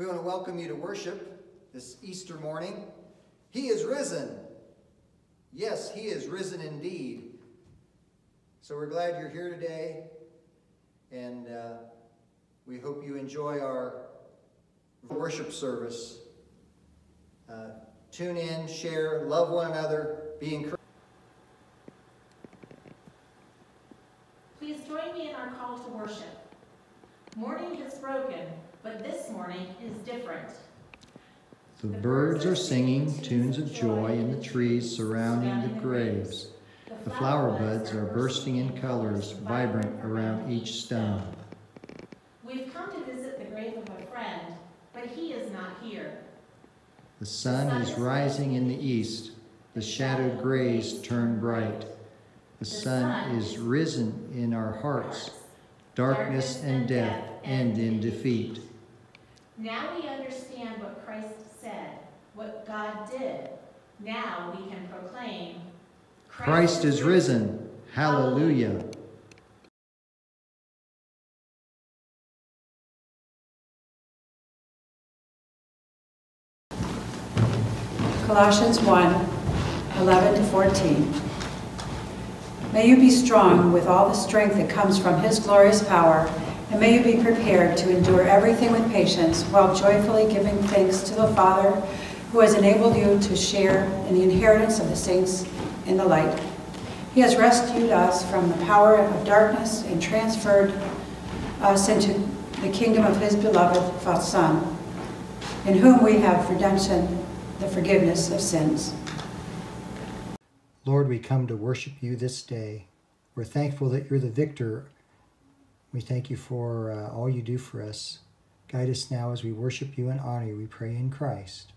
We want to welcome you to worship this Easter morning. He is risen. Yes, He is risen indeed. So we're glad you're here today, and uh, we hope you enjoy our worship service. Uh, tune in, share, love one another, be encouraged. Please join me in our call to worship. Morning has broken, but this morning is different. The birds are singing tunes of joy in the trees surrounding the graves. The flower buds are bursting in colors, vibrant around each stone. We've come to visit the grave of a friend, but he is not here. The sun is rising in the east. The shadowed grays turn bright. The sun is risen in our hearts. Darkness and death end in defeat. Now we understand what Christ said, what God did. Now we can proclaim Christ is risen. Hallelujah. Colossians 1 11 to 14. May you be strong with all the strength that comes from his glorious power, and may you be prepared to endure everything with patience while joyfully giving thanks to the Father who has enabled you to share in the inheritance of the saints in the light. He has rescued us from the power of darkness and transferred us into the kingdom of his beloved Son, in whom we have redemption, the forgiveness of sins. Lord, we come to worship you this day. We're thankful that you're the victor. We thank you for uh, all you do for us. Guide us now as we worship you and honor you. We pray in Christ.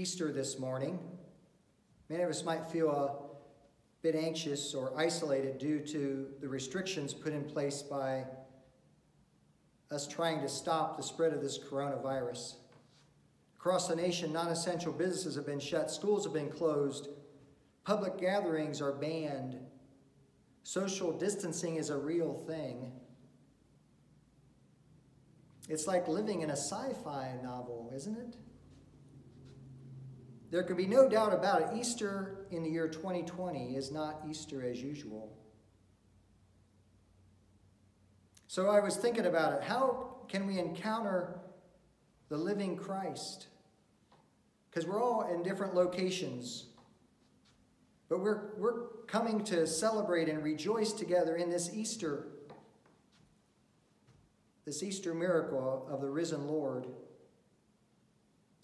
Easter this morning. Many of us might feel a bit anxious or isolated due to the restrictions put in place by us trying to stop the spread of this coronavirus. Across the nation, non essential businesses have been shut, schools have been closed, public gatherings are banned, social distancing is a real thing. It's like living in a sci fi novel, isn't it? There can be no doubt about it. Easter in the year 2020 is not Easter as usual. So I was thinking about it. How can we encounter the living Christ? Because we're all in different locations. But we're, we're coming to celebrate and rejoice together in this Easter, this Easter miracle of the risen Lord.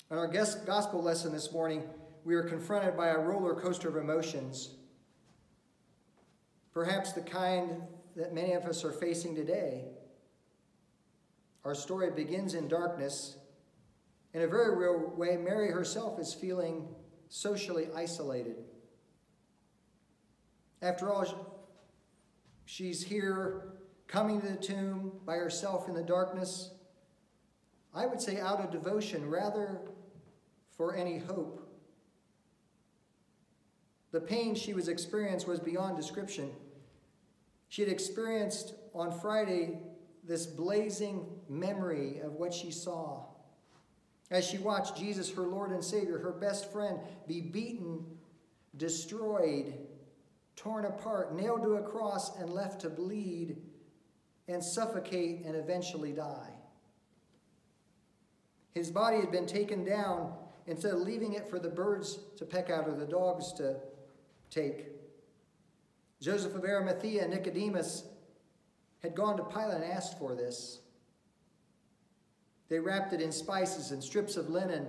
In our gospel lesson this morning, we are confronted by a roller coaster of emotions, perhaps the kind that many of us are facing today. Our story begins in darkness. In a very real way, Mary herself is feeling socially isolated. After all, she's here coming to the tomb by herself in the darkness. I would say out of devotion rather for any hope. The pain she was experiencing was beyond description. She had experienced on Friday this blazing memory of what she saw. As she watched Jesus, her Lord and Savior, her best friend, be beaten, destroyed, torn apart, nailed to a cross, and left to bleed and suffocate and eventually die. His body had been taken down instead of leaving it for the birds to peck out or the dogs to take. Joseph of Arimathea and Nicodemus had gone to Pilate and asked for this. They wrapped it in spices and strips of linen.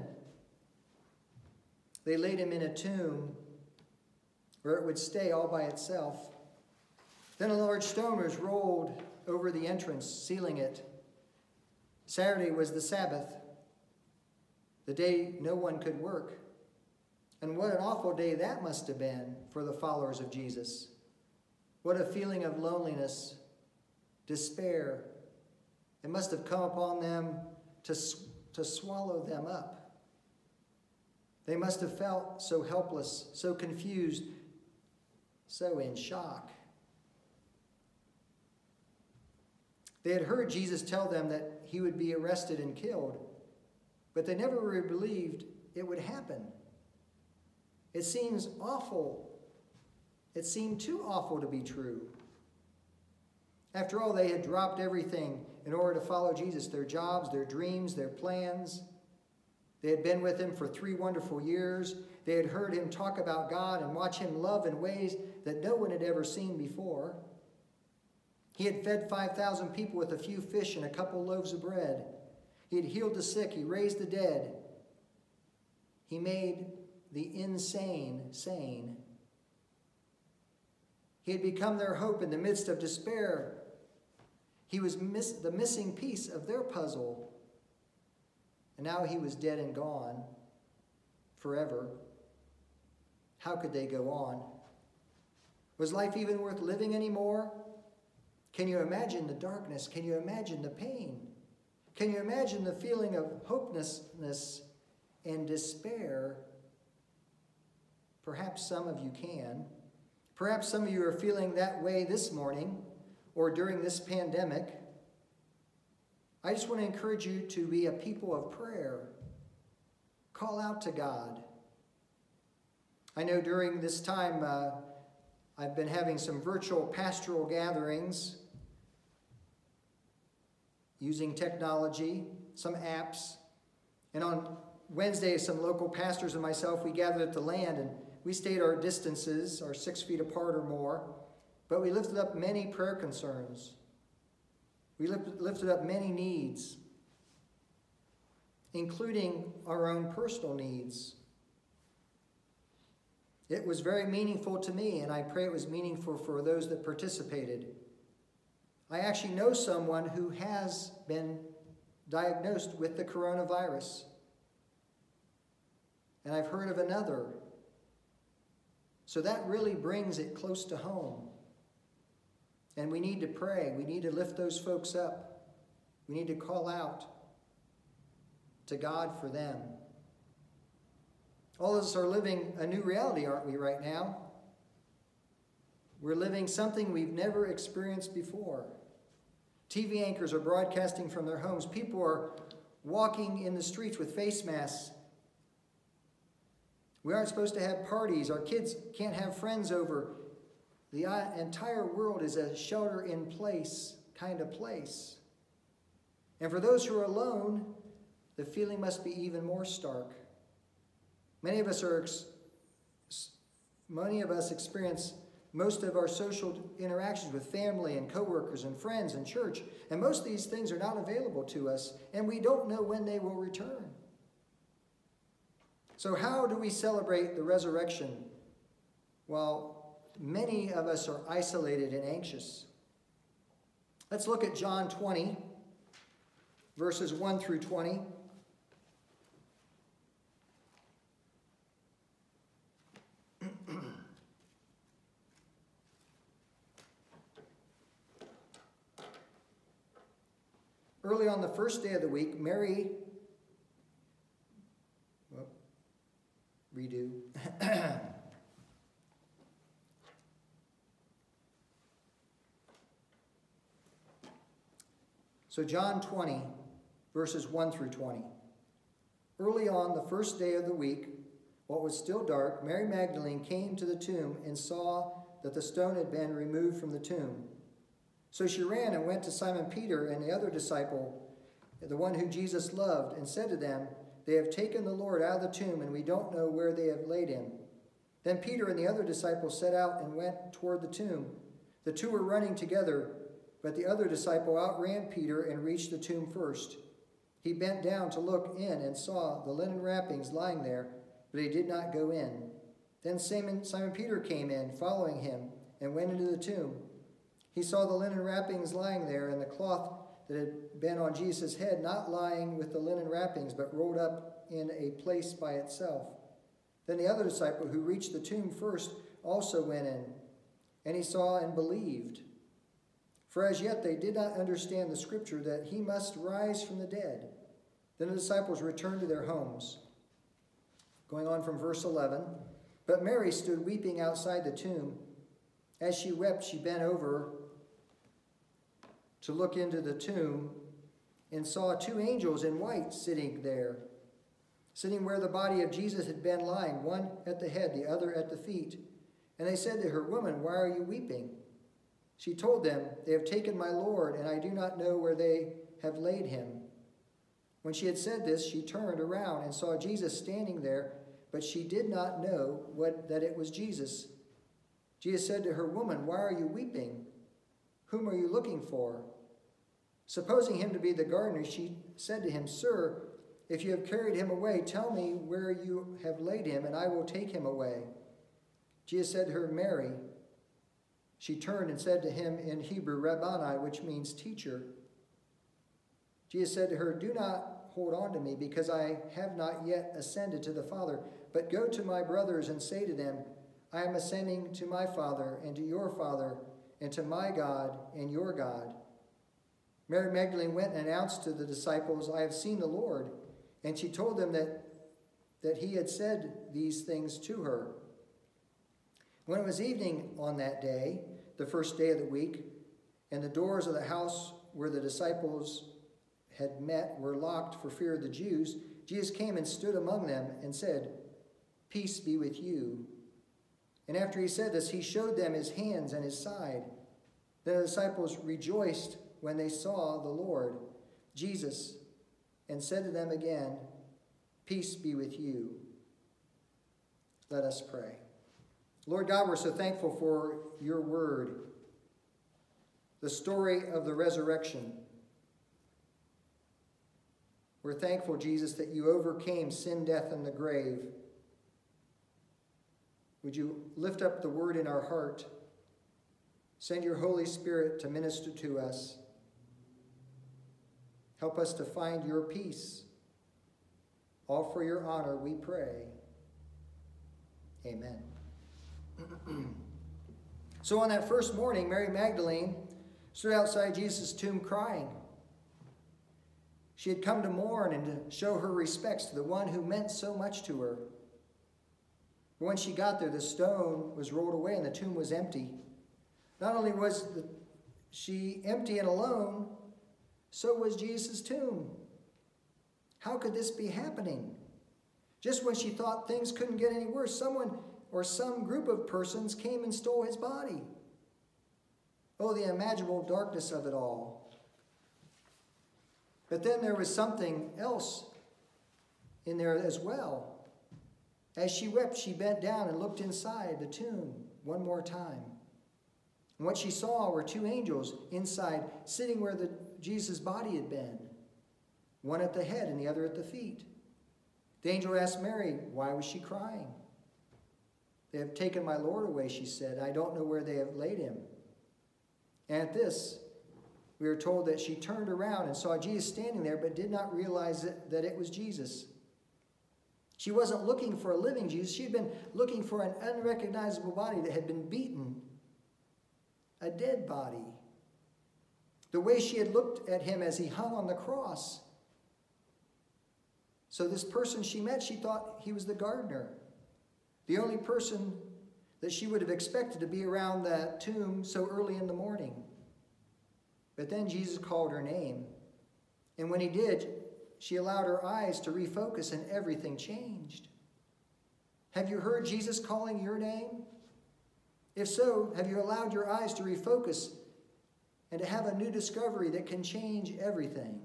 They laid him in a tomb where it would stay all by itself. Then a large stone was rolled over the entrance, sealing it. Saturday was the Sabbath the day no one could work. And what an awful day that must have been for the followers of Jesus. What a feeling of loneliness, despair. It must have come upon them to, to swallow them up. They must have felt so helpless, so confused, so in shock. They had heard Jesus tell them that he would be arrested and killed. But they never really believed it would happen. It seems awful. It seemed too awful to be true. After all, they had dropped everything in order to follow Jesus their jobs, their dreams, their plans. They had been with him for three wonderful years. They had heard him talk about God and watch him love in ways that no one had ever seen before. He had fed 5,000 people with a few fish and a couple loaves of bread. He had healed the sick, he raised the dead. He made the insane sane. He had become their hope in the midst of despair. He was miss the missing piece of their puzzle. And now he was dead and gone forever. How could they go on? Was life even worth living anymore? Can you imagine the darkness? Can you imagine the pain? Can you imagine the feeling of hopelessness and despair? Perhaps some of you can. Perhaps some of you are feeling that way this morning or during this pandemic. I just want to encourage you to be a people of prayer. Call out to God. I know during this time uh, I've been having some virtual pastoral gatherings using technology, some apps. And on Wednesday, some local pastors and myself, we gathered at the land and we stayed our distances, our six feet apart or more, but we lifted up many prayer concerns. We lifted up many needs, including our own personal needs. It was very meaningful to me, and I pray it was meaningful for those that participated. I actually know someone who has been diagnosed with the coronavirus. and I've heard of another. So that really brings it close to home. And we need to pray. We need to lift those folks up. We need to call out to God for them. All of us are living a new reality, aren't we, right now? We're living something we've never experienced before. TV anchors are broadcasting from their homes. People are walking in the streets with face masks. We aren't supposed to have parties. Our kids can't have friends over. The uh, entire world is a shelter in place kind of place. And for those who are alone, the feeling must be even more stark. Many of us are many of us experience most of our social interactions with family and coworkers and friends and church, and most of these things are not available to us, and we don't know when they will return. So, how do we celebrate the resurrection while many of us are isolated and anxious? Let's look at John 20, verses 1 through 20. Early on the first day of the week, Mary, well, redo. so, John 20, verses 1 through 20. Early on the first day of the week, while it was still dark, Mary Magdalene came to the tomb and saw that the stone had been removed from the tomb. So she ran and went to Simon Peter and the other disciple, the one who Jesus loved, and said to them, They have taken the Lord out of the tomb, and we don't know where they have laid him. Then Peter and the other disciple set out and went toward the tomb. The two were running together, but the other disciple outran Peter and reached the tomb first. He bent down to look in and saw the linen wrappings lying there, but he did not go in. Then Simon, Peter came in, following him, and went into the tomb. He saw the linen wrappings lying there, and the cloth that had been on Jesus' head not lying with the linen wrappings, but rolled up in a place by itself. Then the other disciple who reached the tomb first also went in, and he saw and believed. For as yet they did not understand the scripture that he must rise from the dead. Then the disciples returned to their homes. Going on from verse 11. But Mary stood weeping outside the tomb. As she wept, she bent over to look into the tomb and saw two angels in white sitting there, sitting where the body of Jesus had been lying, one at the head, the other at the feet. And they said to her, Woman, why are you weeping? She told them, They have taken my Lord, and I do not know where they have laid him. When she had said this, she turned around and saw Jesus standing there, but she did not know what, that it was Jesus. Jesus said to her, Woman, why are you weeping? Whom are you looking for? Supposing him to be the gardener, she said to him, Sir, if you have carried him away, tell me where you have laid him, and I will take him away. Jesus said to her, Mary. She turned and said to him in Hebrew, Rabboni, which means teacher. Jesus said to her, Do not hold on to me, because I have not yet ascended to the Father, but go to my brothers and say to them, I am ascending to my Father and to your Father and to my God and your God. Mary Magdalene went and announced to the disciples, I have seen the Lord. And she told them that, that he had said these things to her. When it was evening on that day, the first day of the week, and the doors of the house where the disciples had met were locked for fear of the Jews, Jesus came and stood among them and said, Peace be with you. And after he said this, he showed them his hands and his side. The disciples rejoiced when they saw the Lord, Jesus, and said to them again, Peace be with you. Let us pray. Lord God, we're so thankful for your word, the story of the resurrection. We're thankful, Jesus, that you overcame sin, death, and the grave would you lift up the word in our heart? Send your Holy Spirit to minister to us. Help us to find your peace. All for your honor, we pray. Amen. so on that first morning, Mary Magdalene stood outside Jesus' tomb crying. She had come to mourn and to show her respects to the one who meant so much to her. But when she got there, the stone was rolled away and the tomb was empty. Not only was the, she empty and alone, so was Jesus' tomb. How could this be happening? Just when she thought things couldn't get any worse, someone or some group of persons came and stole his body. Oh, the imaginable darkness of it all. But then there was something else in there as well. As she wept, she bent down and looked inside the tomb one more time. And what she saw were two angels inside, sitting where the, Jesus' body had been, one at the head and the other at the feet. The angel asked Mary, Why was she crying? They have taken my Lord away, she said. I don't know where they have laid him. And at this, we are told that she turned around and saw Jesus standing there, but did not realize that it was Jesus. She wasn't looking for a living Jesus. She had been looking for an unrecognizable body that had been beaten, a dead body. The way she had looked at him as he hung on the cross. So, this person she met, she thought he was the gardener, the only person that she would have expected to be around that tomb so early in the morning. But then Jesus called her name. And when he did, she allowed her eyes to refocus and everything changed. Have you heard Jesus calling your name? If so, have you allowed your eyes to refocus and to have a new discovery that can change everything?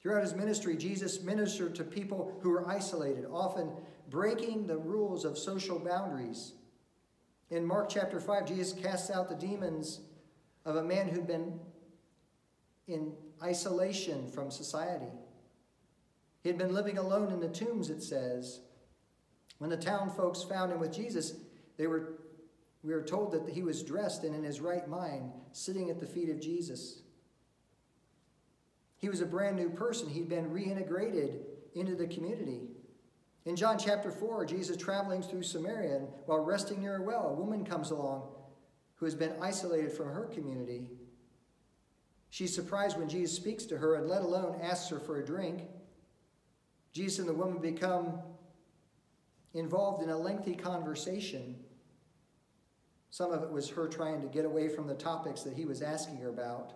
Throughout his ministry, Jesus ministered to people who were isolated, often breaking the rules of social boundaries. In Mark chapter 5, Jesus casts out the demons of a man who'd been in isolation from society. He had been living alone in the tombs, it says. When the town folks found him with Jesus, they were, we are told that he was dressed and in his right mind, sitting at the feet of Jesus. He was a brand new person. He'd been reintegrated into the community. In John chapter 4, Jesus traveling through Samaria, and while resting near a well, a woman comes along who has been isolated from her community. She's surprised when Jesus speaks to her and let alone asks her for a drink. Jesus and the woman become involved in a lengthy conversation. Some of it was her trying to get away from the topics that he was asking her about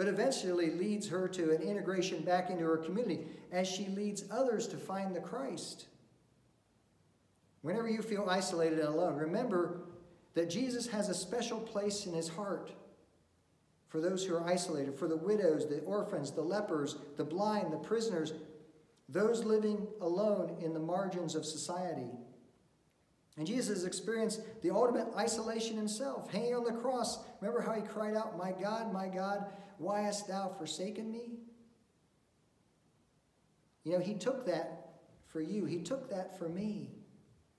but eventually leads her to an integration back into her community as she leads others to find the Christ. Whenever you feel isolated and alone, remember that Jesus has a special place in his heart for those who are isolated, for the widows, the orphans, the lepers, the blind, the prisoners, those living alone in the margins of society. And Jesus experienced the ultimate isolation himself, hanging on the cross. Remember how he cried out, My God, my God, why hast thou forsaken me? You know, he took that for you. He took that for me.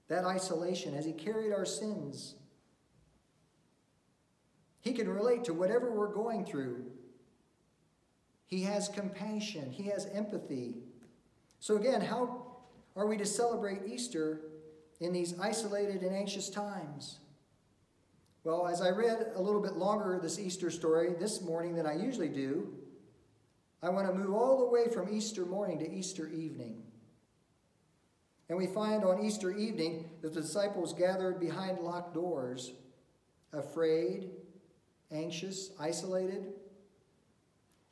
That isolation as he carried our sins. He can relate to whatever we're going through. He has compassion. He has empathy. So again, how are we to celebrate Easter in these isolated and anxious times? Well, as I read a little bit longer this Easter story this morning than I usually do, I want to move all the way from Easter morning to Easter evening. And we find on Easter evening that the disciples gathered behind locked doors, afraid, anxious, isolated.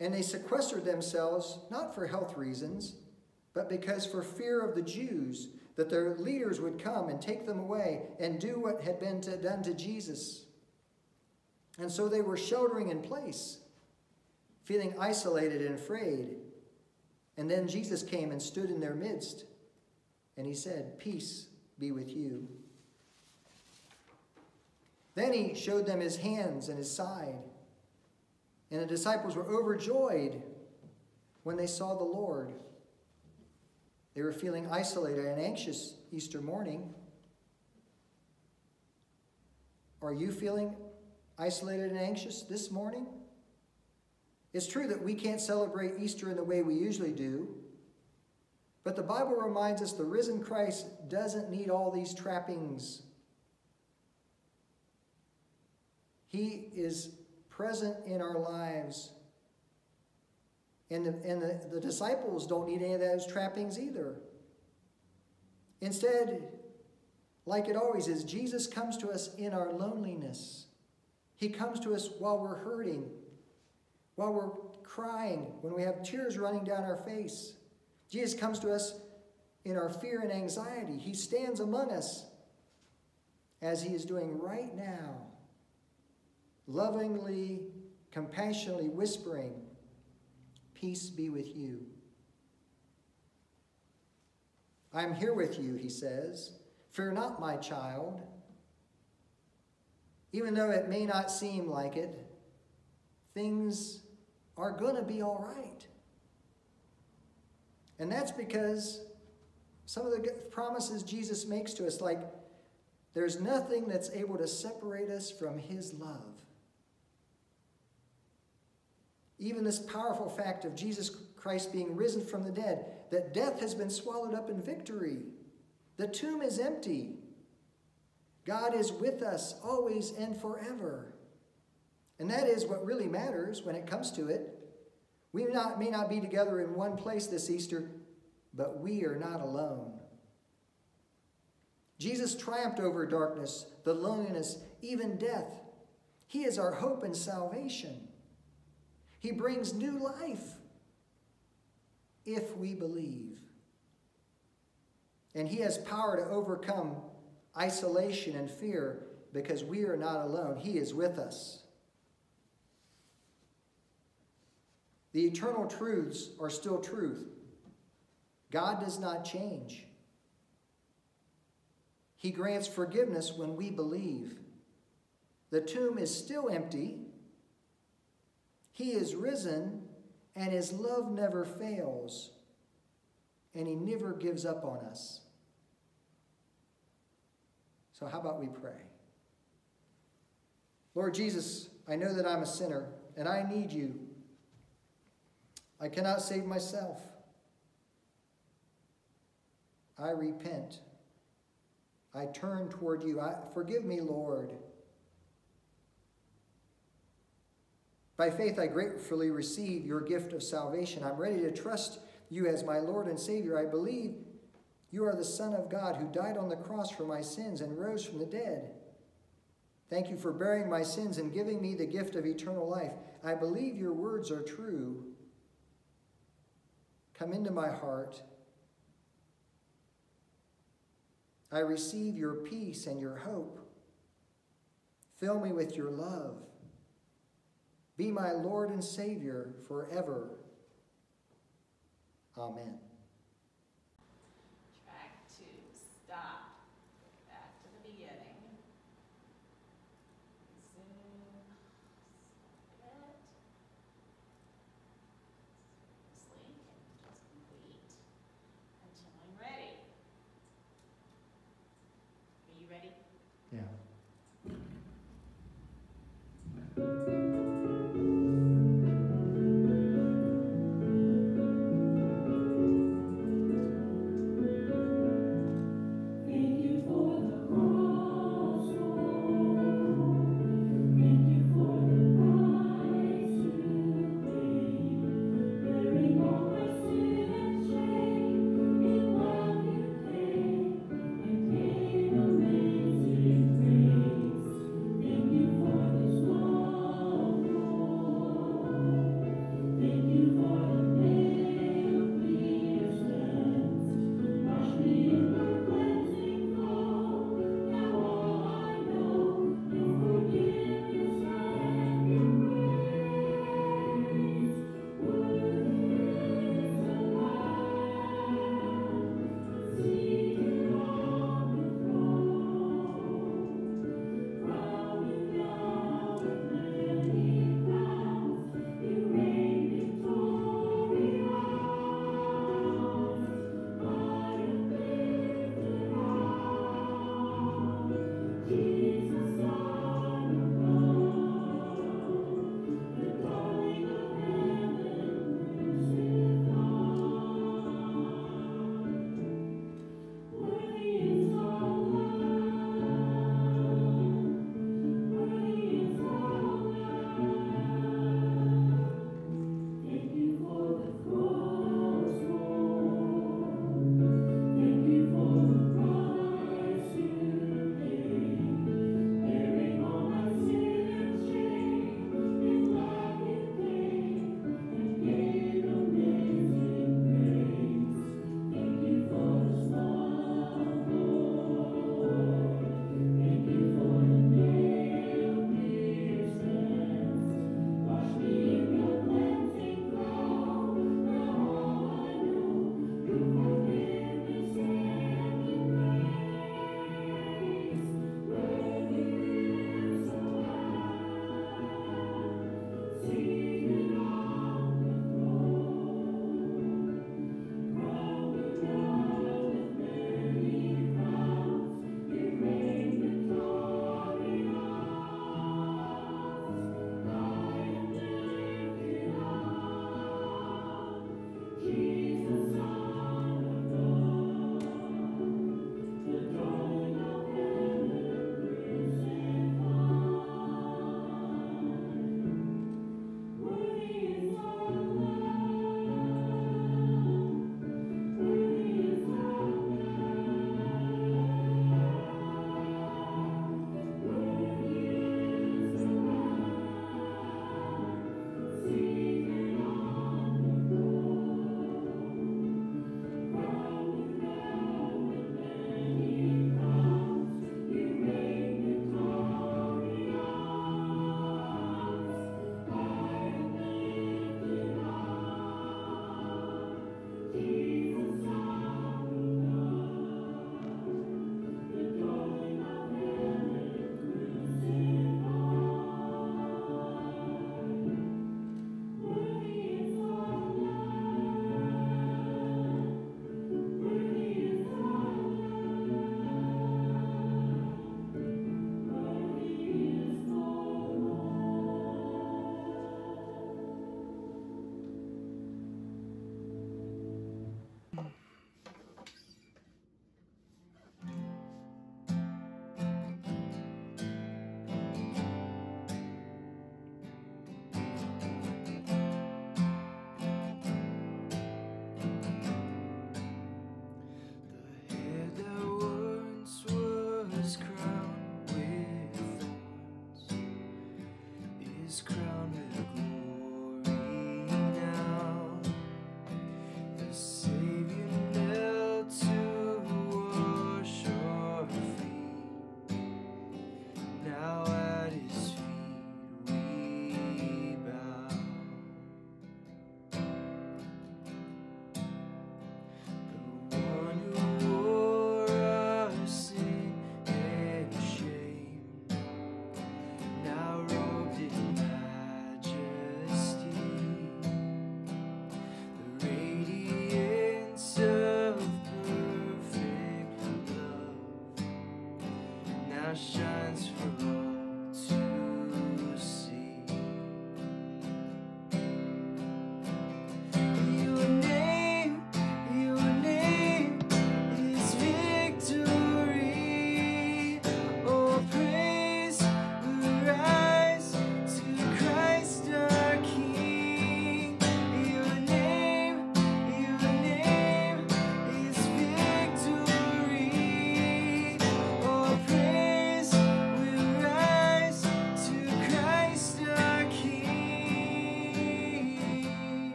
And they sequestered themselves, not for health reasons, but because for fear of the Jews that their leaders would come and take them away and do what had been to, done to Jesus. And so they were sheltering in place, feeling isolated and afraid. And then Jesus came and stood in their midst, and he said, Peace be with you. Then he showed them his hands and his side. And the disciples were overjoyed when they saw the Lord. They were feeling isolated and anxious Easter morning. Are you feeling isolated and anxious this morning? It's true that we can't celebrate Easter in the way we usually do, But the Bible reminds us the risen Christ doesn't need all these trappings. He is present in our lives. And, the, and the, the disciples don't need any of those trappings either. Instead, like it always is, Jesus comes to us in our loneliness. He comes to us while we're hurting, while we're crying, when we have tears running down our face. Jesus comes to us in our fear and anxiety. He stands among us as he is doing right now, lovingly, compassionately whispering, Peace be with you. I am here with you, he says. Fear not, my child. Even though it may not seem like it, things are going to be all right. And that's because some of the promises Jesus makes to us, like there's nothing that's able to separate us from his love. Even this powerful fact of Jesus Christ being risen from the dead, that death has been swallowed up in victory, the tomb is empty. God is with us always and forever. And that is what really matters when it comes to it. We not, may not be together in one place this Easter, but we are not alone. Jesus triumphed over darkness, the loneliness, even death. He is our hope and salvation. He brings new life if we believe. And He has power to overcome isolation and fear because we are not alone. He is with us. The eternal truths are still truth. God does not change. He grants forgiveness when we believe. The tomb is still empty. He is risen, and his love never fails, and he never gives up on us. So, how about we pray? Lord Jesus, I know that I'm a sinner, and I need you. I cannot save myself. I repent. I turn toward you. I, forgive me, Lord. By faith, I gratefully receive your gift of salvation. I'm ready to trust you as my Lord and Savior. I believe you are the Son of God who died on the cross for my sins and rose from the dead. Thank you for bearing my sins and giving me the gift of eternal life. I believe your words are true. Come into my heart. I receive your peace and your hope. Fill me with your love. Be my Lord and Savior forever. Amen.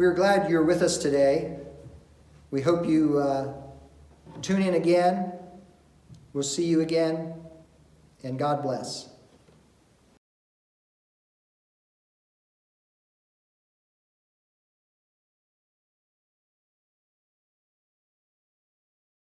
We are glad you're with us today. We hope you uh, tune in again. We'll see you again, and God bless.